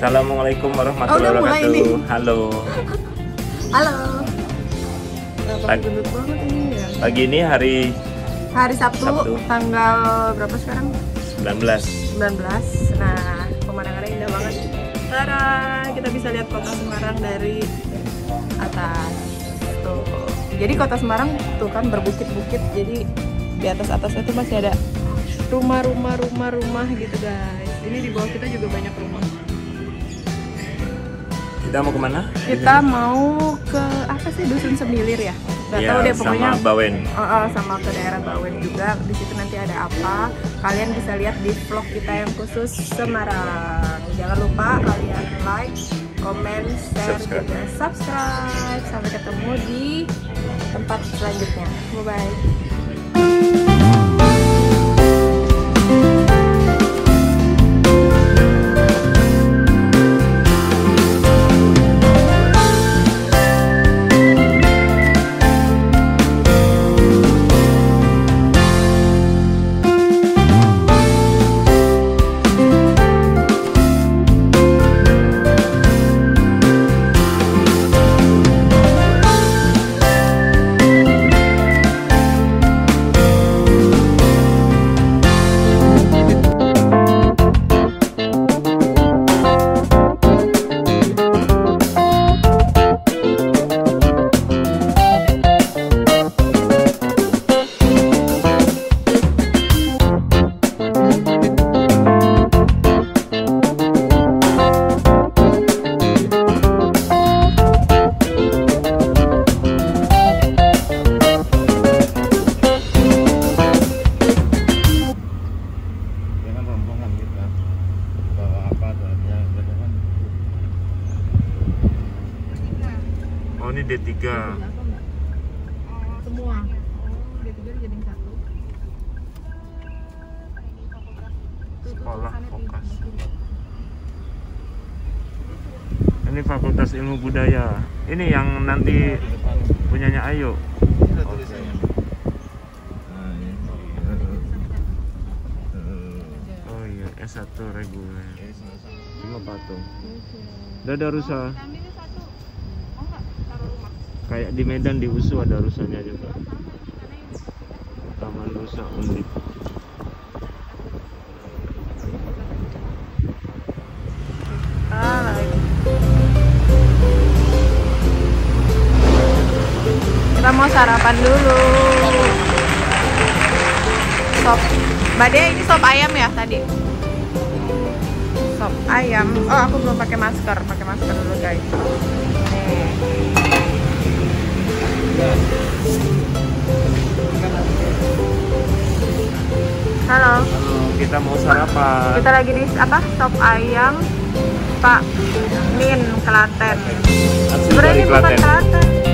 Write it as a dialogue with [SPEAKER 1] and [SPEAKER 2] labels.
[SPEAKER 1] Assalamualaikum warahmatullahi
[SPEAKER 2] Oh,
[SPEAKER 1] wabarakatuh. Halo.
[SPEAKER 2] Halo. Kenapa
[SPEAKER 1] Pagi.
[SPEAKER 2] ini ya?
[SPEAKER 1] Pagi ini hari
[SPEAKER 2] Hari Sabtu,
[SPEAKER 1] Sabtu.
[SPEAKER 2] tanggal berapa sekarang?
[SPEAKER 1] 19.
[SPEAKER 2] 19. Nah, pemandangannya indah banget. Tara, kita bisa lihat kota Semarang dari atas. Tuh. Jadi kota Semarang tuh kan berbukit-bukit. Jadi di atas atasnya tuh masih ada rumah-rumah rumah-rumah gitu guys. Ini di bawah kita juga banyak rumah.
[SPEAKER 1] Kita mau ke mana?
[SPEAKER 2] Kita mau ke apa sih dusun Semilir ya? Gak
[SPEAKER 1] Iya,
[SPEAKER 2] tahu deh pokoknya.
[SPEAKER 1] sama Bawen.
[SPEAKER 2] Uh, uh, sama ke daerah Bawen juga. Di situ nanti ada apa? Kalian bisa lihat di vlog kita yang khusus Semarang. Jangan lupa kalian like, comment, share,
[SPEAKER 1] Subscribe.
[SPEAKER 2] juga subscribe. Sampai ketemu di tempat selanjutnya. Bye bye.
[SPEAKER 1] Oh, ini D3.
[SPEAKER 2] Semua. Oh, dia tiga jadi satu.
[SPEAKER 1] Sekolah Fokas. Ini Fakultas Ilmu Budaya. Ini yang nanti punyanya
[SPEAKER 3] ini
[SPEAKER 1] Oh iya, S1 reguler. Cuma patung. Ada rusa. Kayak di Medan di USU ada rusanya juga. Taman Rusa Undip.
[SPEAKER 2] Kita mau sarapan dulu. Sop. Mbak Dea ini sop ayam ya tadi? Sop ayam. Oh, aku belum pakai masker. Pakai masker dulu, guys. Nih. Halo.
[SPEAKER 1] Halo, kita mau sarapan.
[SPEAKER 2] Kita lagi di apa? Sop ayam Pak Min Klaten. Sebenarnya ini bukan
[SPEAKER 1] Klaten.